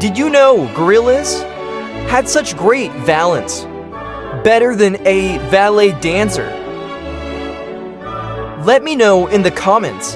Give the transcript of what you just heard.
Did you know gorillas had such great balance? Better than a valet dancer? Let me know in the comments